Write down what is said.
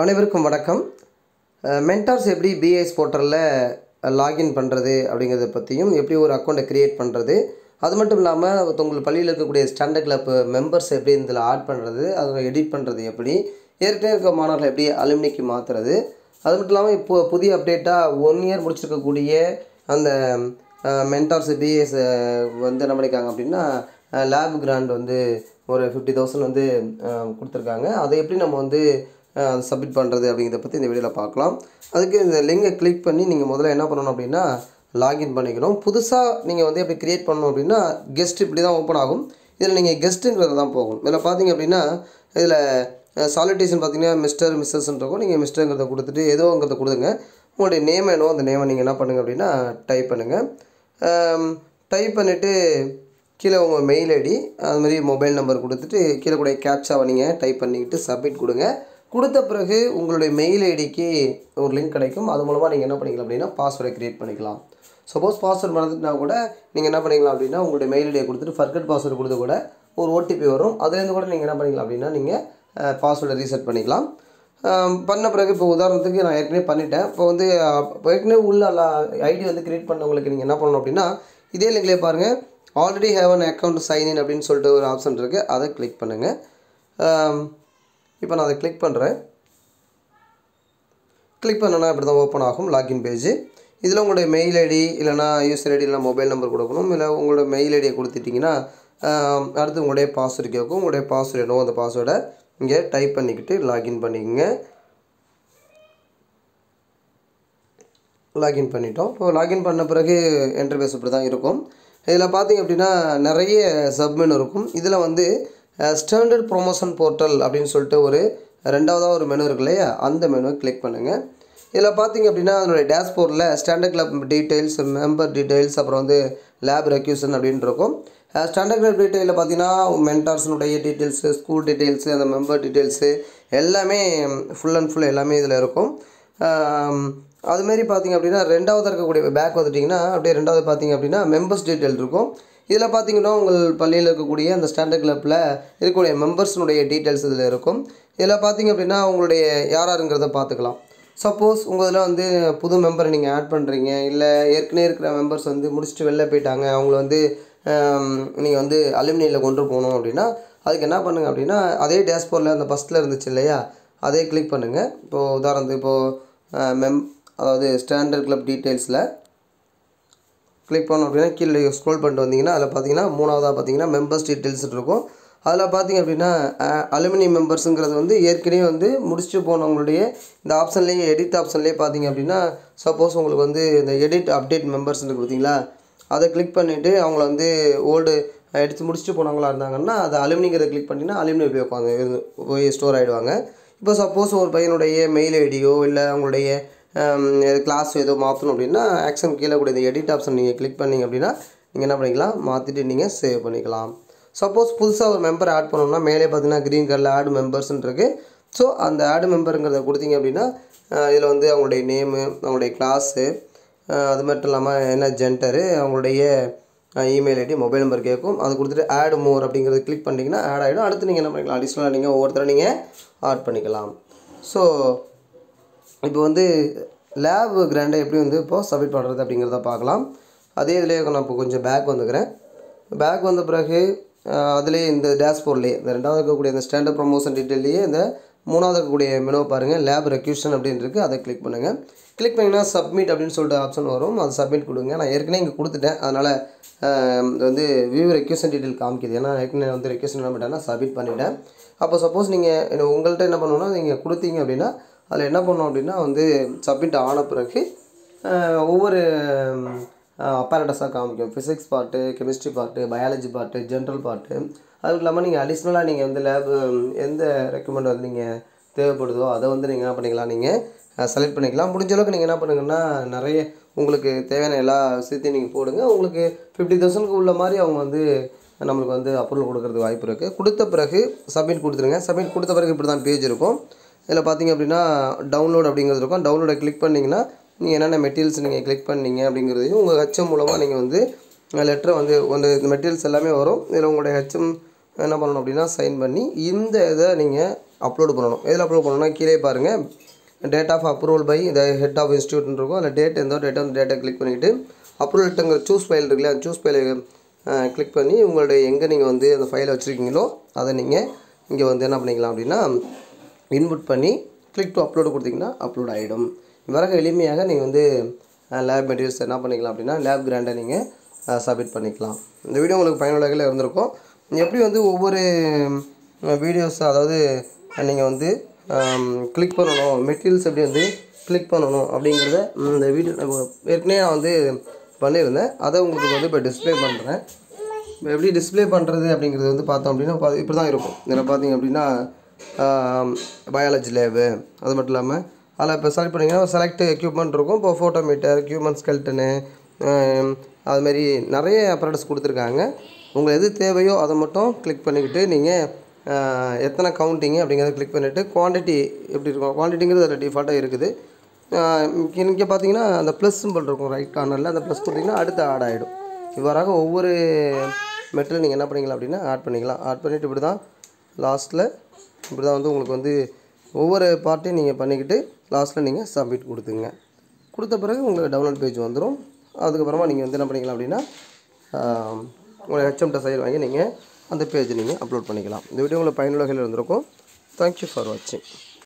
அனைவருக்கும் வணக்கம். மென்டார்ஸ் எப்படி பிஎஸ் போர்ட்டலில் லாகின் பண்ணுறது அப்படிங்கிறத பற்றியும் எப்படி ஒரு அக்கௌண்ட்டை க்ரியேட் பண்ணுறது அது மட்டும் இல்லாமல் உங்கள் பள்ளியில் இருக்கக்கூடிய ஸ்டாண்டர்ட் கிளப் மெம்பர்ஸ் எப்படி இதில் ஆட் பண்ணுறது அதை எடிட் பண்ணுறது எப்படி ஏற்கனவே இருக்க மாணவர்களை எப்படி அலுமினிக்கு மாற்றுறது அது மட்டும் இல்லாமல் இப்போ புதிய அப்டேட்டாக ஒன் இயர் முடிச்சிருக்கக்கூடிய அந்த மென்டார்ஸ் பிஎஸ் வந்து என்ன பண்ணியிருக்காங்க அப்படின்னா லேப் கிராண்ட் வந்து ஒரு ஃபிஃப்டி தௌசண்ட் வந்து கொடுத்துருக்காங்க. அதை எப்படி நம்ம வந்து அதை சப்மிட் பண்ணுறது அப்படிங்கிறத பற்றி இந்த வீடியோவில் பார்க்கலாம். அதுக்கு இந்த லிங்கை கிளிக் பண்ணி நீங்கள் முதல்ல என்ன பண்ணணும் அப்படின்னா லாகின் பண்ணிக்கணும். புதுசாக நீங்கள் வந்து எப்படி க்ரியேட் பண்ணணும் அப்படின்னா கெஸ்ட் இப்படி தான் ஓப்பன் ஆகும். இதில் நீங்கள் கெஸ்ட்டுங்கிறது தான் போகும். இதில் பார்த்தீங்க அப்படின்னா இதில் சாலிட்டேஷன் பார்த்தீங்கன்னா மிஸ்டர் மிஸ்ஸஸ்ன்னு இருக்கும். நீங்கள் மிஸ்டருங்கிறத கொடுத்துட்டு ஏதோங்கிறத கொடுங்க. உங்களுடைய நேம் வேணும் அந்த நேமை நீங்கள் என்ன பண்ணுங்கள் அப்படின்னா டைப் பண்ணுங்கள் டைப் பண்ணிவிட்டு கீழே உங்கள் மெயில் ஐடி அதுமாதிரி மொபைல் நம்பர் கொடுத்துட்டு கீழே கூட கேப்சாவை நீங்கள் டைப் பண்ணிக்கிட்டு சப்மிட் கொடுங்க. கொடுத்த பிறகு உங்களுடைய மெயில் ஐடிக்கு ஒரு லிங்க் கிடைக்கும். அது மூலமாக நீங்கள் என்ன பண்ணிக்கலாம் அப்படின்னா பாஸ்வேர்டை க்ரியேட் பண்ணிக்கலாம். சப்போஸ் பாஸ்வேர்டு மறந்துட்டுனா கூட நீங்கள் என்ன பண்ணிக்கலாம் அப்படின்னா உங்களுடைய மெயில் ஐடியை கொடுத்துட்டு ஃபர்கட் பாஸ்வேர்டு கொடுத்து கூட ஒரு ஓடிபி வரும். அதுலேருந்து கூட நீங்கள் என்ன பண்ணிக்கலாம் அப்படின்னா நீங்கள் பாஸ்வேர்டை ரீசெட் பண்ணிக்கலாம். பண்ண பிறகு இப்போ உதாரணத்துக்கு நான் ஏற்கனவே பண்ணிட்டேன். இப்போ வந்து இப்போ ஏற்கனவே உள்ள ஐடி வந்து க்ரியேட் பண்ணவங்களுக்கு நீங்கள் என்ன பண்ணணும் அப்படின்னா இதே லிங்க்லேயே பாருங்கள் already have an account sign in அப்படின்னு சொல்லிட்டு ஒரு ஆப்ஷன் இருக்குது அதை கிளிக் பண்ணுங்கள் இப்போ நான் அதை கிளிக் பண்ணுறேன் கிளிக் பண்ணனா இப்படி தான் ஓப்பன் ஆகும் லாகின் பேஜ் இதில் உங்களுடைய மெயில் ஐடி இல்லைனா யூசர் ஐடி இல்லைனா மொபைல் நம்பர் கொடுக்கணும். இல்லை உங்களோட மெயில் ஐடியை கொடுத்துட்டிங்கன்னா அடுத்து உங்களுடைய பாஸ்வேர்டு கேட்கும். உங்களுடைய பாஸ்வேர்டு என்னவோ அந்த பாஸ்வேர்டை இங்கே டைப் பண்ணிக்கிட்டு லாகின் பண்ணிக்கங்க. லாகின் பண்ணிட்டோம். இப்போ லாகின் பண்ண பிறகு என்டர்பேஸ் இப்படி தான் இருக்கும். இதில் பார்த்தீங்க அப்படின்னா நிறைய சப்மெனு இருக்கும். இதில் வந்து ஸ்டாண்டர்ட் ப்ரொமோஷன் போர்ட்டல் அப்படின்னு சொல்லிட்டு ஒரு ரெண்டாவதாக ஒரு மெனு இருக்கு இல்லையா? அந்த மெனுவை கிளிக் பண்ணுங்கள் இதில் பார்த்தீங்க அப்படின்னா அதனுடைய டேஷ்போர்டில் standard club details member details அப்புறம் வந்து லேப் ரெக்யூஷன் அப்படின்னு இருக்கும். ஸ்டாண்டர்ட் கிளப் டீட்டெயிலில் பார்த்தீங்கன்னா மென்டார்ஸினுடைய டீட்டெயில்ஸு ஸ்கூல் டீட்டெயில்ஸு அந்த மெம்பர் டீட்டெயில்ஸு எல்லாமே ஃபுல் அண்ட் ஃபுல் எல்லாமே இதில் இருக்கும். அதுமாரி பார்த்தீங்க அப்படின்னா ரெண்டாவது இருக்கக்கூடிய பேக் வந்துட்டிங்கன்னா அப்படியே ரெண்டாவது பார்த்தீங்க அப்படின்னா மெம்பர்ஸ் டீட்டெயில் இருக்கும். இதில் பார்த்தீங்கன்னா உங்கள் பள்ளியில் இருக்கக்கூடிய அந்த ஸ்டாண்டர்ட் கிளப்பில் இருக்கக்கூடிய மெம்பர்ஸினுடைய டீட்டெயில்ஸ் இதில் இருக்கும். இதில் பார்த்தீங்க அப்படின்னா உங்களுடைய யார் யாருங்கிறத பார்த்துக்கலாம். சப்போஸ் உங்கள் இதில் வந்து புது மெம்பரை நீங்கள் ஆட் பண்ணுறீங்க இல்லை ஏற்கனவே இருக்கிற மெம்பர்ஸ் வந்து முடிச்சுட்டு வெளில போயிட்டாங்க. அவங்கள வந்து நீங்கள் வந்து அலுமினியில் கொண்டு போகணும் அப்படின்னா அதுக்கு என்ன பண்ணுங்க அப்படின்னா அதே டேஷ்போர்டில் அந்த ஃபஸ்ட்டில் இருந்துச்சு இல்லையா? அதே கிளிக் பண்ணுங்கள் இப்போது உதாரணத்துக்கு இப்போது மெம் அதாவது ஸ்டாண்டர்ட் கிளப் டீட்டெயில்ஸில் கிளிக் பண்ணோம் அப்படின்னா கீழே ஸ்க்ரோல் பண்ணிட்டு வந்தீங்கன்னா அதில் பார்த்தீங்கன்னா மூணாவதாக பார்த்தீங்கன்னா மெம்பர்ஸ் டீட்டெயில்ஸ் இருக்கும். அதில் பார்த்தீங்க அப்படின்னா அலுமினி மெம்பர்ஸுங்கிறது வந்து ஏற்கனவே வந்து முடிச்சுட்டு போனவங்களுடைய இந்த ஆப்ஷன்லேயே எடிட் ஆப்ஷன்லேயே பார்த்தீங்க அப்படின்னா சப்போஸ் உங்களுக்கு வந்து இந்த எடிட் அப்டேட் மெம்பர்ஸ் இருக்குது பார்த்தீங்களா அதை கிளிக் பண்ணிவிட்டு அவங்கள வந்து ஓல்டு எடுத்து முடிச்சுட்டு போனவங்களா இருந்தாங்கன்னா அதை அலுமினிங்கிறத கிளிக் பண்ணிங்கன்னா அலுமினி போய் உட்காந்து போய் ஸ்டோர் ஆகிடுவாங்க இப்போ சப்போஸ் ஒரு பையனுடைய மெயில் ஐடியோ இல்லை அவங்களுடைய கிளாஸ் ஏதோ மாற்றணும் அப்படின்னா ஆக்ஷன் கீழே கூட இந்த எடிட் ஆப்ஷன் நீங்கள் கிளிக் பண்ணீங்க அப்படின்னா நீங்கள் என்ன பண்ணிக்கலாம்? மாற்றிட்டு நீங்கள் சேவ் பண்ணிக்கலாம். சப்போஸ் புதுசாக ஒரு மெம்பர் ஆட் பண்ணணும்னா மேலே பார்த்தீங்கன்னா க்ரீன் கலரில் ஆடு மெம்பர்ஸ்ன்னு இருக்குது ஸோ அந்த ஆட் மெம்பருங்கிறத கொடுத்தீங்க அப்படின்னா இதில் வந்து அவங்களுடைய நேமு அவங்களுடைய கிளாஸு அது மட்டும் இல்லாமல் என்ன ஜென்டரு அவங்களுடைய இமெயில் ஐடி மொபைல் நம்பர் கேட்கும் அது கொடுத்துட்டு ஆட் மோர் அப்படிங்கிறத கிளிக் பண்ணிங்கன்னா ஆட் ஆகிடும் அடுத்து நீங்கள் என்ன பண்ணிக்கலாம்? அடிஷ்னலாக நீங்கள் ஒவ்வொருத்தரை நீங்கள் ஆட் பண்ணிக்கலாம். ஸோ இப்போ வந்து லேப் கிராண்டை எப்படி வந்து இப்போது சப்மிட் பண்ணுறது அப்படிங்கிறத பார்க்கலாம். அதே இதிலே நான் இப்போ கொஞ்சம் பேக் வந்துக்கிறேன். பேக் வந்த பிறகு அதிலே இந்த டேஷ்போர்ட்லேயே இந்த ரெண்டாவது இருக்கக்கூடிய இந்த ஸ்டாண்டர்ட் ப்ரொமோஷன் டீட்டெயிலேயே இந்த மூணாவது இருக்கக்கூடிய மெனுவை பாருங்கள் லேப் ரெக்யூஷன் அப்படின்னு இருக்குது அதை கிளிக் பண்ணுங்கள் கிளிக் பண்ணிங்கன்னா சப்மிட் அப்படின்னு சொல்லிட்டு ஆப்ஷன் வரும். அது சப்மிட் கொடுங்க. நான் ஏற்கனவே இங்கே கொடுத்துட்டேன். அதனால் இது வந்து வியூ ரெக்யூஷன் டீட்டெயில் காமிக்குது. ஏன்னா ஏற்கனவே வந்து ரெக்யூஷன் என்ன பண்ணிட்டேன்னா சப்மிட் பண்ணிவிட்டேன் அப்போ சப்போஸ் நீங்கள் உங்கள்கிட்ட என்ன பண்ணணும்னா நீங்கள் கொடுத்தீங்க அப்படின்னா அதில் என்ன பண்ணோம் அப்படின்னா வந்து சப்மிட் ஆன பிறகு ஒவ்வொரு அப்பாரட்டஸாக காமிக்கும். Physics part chemistry part biology part general part அதுவும் இல்லாமல் நீங்கள் அடிஷ்னலாக நீங்கள் வந்து லேபு எந்த ரெக்கமெண்ட் வந்து நீங்கள் தேவைப்படுதோ அதை வந்து நீங்கள் என்ன பண்ணிக்கலாம் நீங்கள் செலக்ட் பண்ணிக்கலாம். முடிஞ்ச அளவுக்கு நீங்கள் என்ன பண்ணுங்கன்னா நிறைய உங்களுக்கு தேவையான எல்லா விஷயத்தையும் நீங்கள் போடுங்க. உங்களுக்கு ஃபிஃப்டி தௌசண்ட்க்கு உள்ள மாதிரி அவங்க வந்து நம்மளுக்கு வந்து அப்ரூவல் கொடுக்கறதுக்கு வாய்ப்பு இருக்குது கொடுத்த பிறகு சப்மிட் கொடுத்துருங்க. சப்மிட் கொடுத்த பிறகு இப்படி தான் பேஜ் இருக்கும். இதில் பார்த்தீங்க அப்படின்னா டவுன்லோட் அப்படிங்கிறது இருக்கும். டவுன்லோடை கிளிக் பண்ணிங்கன்னா நீங்கள் என்னென்ன மெட்டீரியல்ஸ் நீங்கள் கிளிக் பண்ணீங்க அப்படிங்கிறதையும் உங்கள் ஹெச்எம் மூலமாக நீங்கள் வந்து லெட்டரை வந்து வந்து இந்த மெட்டீரியல்ஸ் எல்லாமே வரும். இதில் உங்களுடைய ஹெச்எம் என்ன பண்ணணும் அப்படின்னா சைன் பண்ணி இந்த இதை நீங்கள் அப்லோட் பண்ணணும். எதில் அப்லோட் பண்ணணும்னா கீழே பாருங்கள் டேட் ஆஃப் அப்ரூவல் பை இந்த ஹெட் ஆஃப் இன்ஸ்டியூட்னு இருக்கும். அதில் டேட் எந்த டேட் அந்த டேட்டை கிளிக் பண்ணிவிட்டு அப்ரூவல்ட்டுங்கிற சூஸ் ஃபைல் இருக்குல்ல அந்த சூஸ் ஃபைலை கிளிக் பண்ணி உங்களுடைய எங்கே நீங்கள் வந்து அந்த ஃபைலை வச்சுருக்கீங்களோ அதை நீங்கள் இங்கே வந்து என்ன பண்ணிக்கலாம் அப்படின்னா இன்புட் பண்ணி கிளிக் டு அப்லோடு கொடுத்தீங்கன்னா அப்லோட் ஆகிடும் பிறகு எளிமையாக நீங்கள் வந்து லேப் மெட்டீரியல்ஸ் என்ன பண்ணிக்கலாம் அப்படின்னா லேப் கிராண்டை நீங்கள் சப்மிட் பண்ணிக்கலாம். இந்த வீடியோ உங்களுக்கு பயனுள்ளதாக இருந்திருக்கும். எப்படி வந்து ஒவ்வொரு வீடியோஸ் அதாவது நீங்கள் வந்து கிளிக் பண்ணணும் மெட்டீரியல்ஸ் எப்படி வந்து கிளிக் பண்ணணும் அப்படிங்கிறத இந்த வீடியோ ஏற்கனவே நான் வந்து பண்ணியிருந்தேன். அதை உங்களுக்கு வந்து இப்போ டிஸ்பிளே பண்ணுறேன் இப்போ எப்படி டிஸ்பிளே பண்ணுறது அப்படிங்கிறது வந்து பார்த்தோம் அப்படின்னா இப்படி தான் இருக்கும். இதில் பார்த்தீங்க அப்படின்னா பயாலஜி லேபு அது மட்டும் இல்லாமல் அதில் இப்போ செலக்ட் பண்ணிங்கன்னா செலக்ட் எக்யூப்மெண்ட் இருக்கும். இப்போ ஃபோட்டோ மீட்டர் ஹியூமன் ஸ்கெல்டனு அதுமாரி நிறைய அப்ராடஸ் கொடுத்துருக்காங்க. உங்களுக்கு எது தேவையோ அதை மட்டும் கிளிக் பண்ணிக்கிட்டு நீங்கள் எத்தனை கவுண்டிங்கு அப்படிங்கிறத கிளிக் பண்ணிவிட்டு குவாண்டிட்டி எப்படி இருக்கும் குவான்டிட்டிங்கிறது அதில் டிஃபால்ட்டாக இருக்குது. இங்கே பார்த்தீங்கன்னா அந்த ப்ளஸ் சிம்பிள் இருக்கும் ரைட் கார்னரில் அந்த ப்ளஸ் கொடுத்தீங்கன்னா அடுத்து ஆட் ஆகிடும் இவ்வாறாக ஒவ்வொரு மெட்டீரியல் நீங்கள் என்ன பண்ணிக்கலாம் அப்படின்னா ஆட் பண்ணிக்கலாம். ஆட் பண்ணிவிட்டு இப்படி தான் லாஸ்ட்டில் இப்படி தான் வந்து உங்களுக்கு வந்து ஒவ்வொரு பார்ட்டையும் நீங்கள் பண்ணிக்கிட்டு லாஸ்ட்டில் நீங்கள் சப்மிட் கொடுத்துங்க. கொடுத்த பிறகு உங்களுக்கு டவுன்லோட் பேஜ் வந்துடும் அதுக்கப்புறமா நீங்கள் வந்து என்ன பண்ணிக்கலாம் அப்படின்னா ஆம், ஹெச்எம்கிட்ட ஹெச்எம்ட வாங்கி நீங்கள் அந்த பேஜ் நீங்கள் அப்லோட் பண்ணிக்கலாம். இந்த வீடியோ உங்களுக்கு பயனுள்ள வகையில் இருந்திருக்கும். தேங்க்யூ ஃபார் வாட்சிங்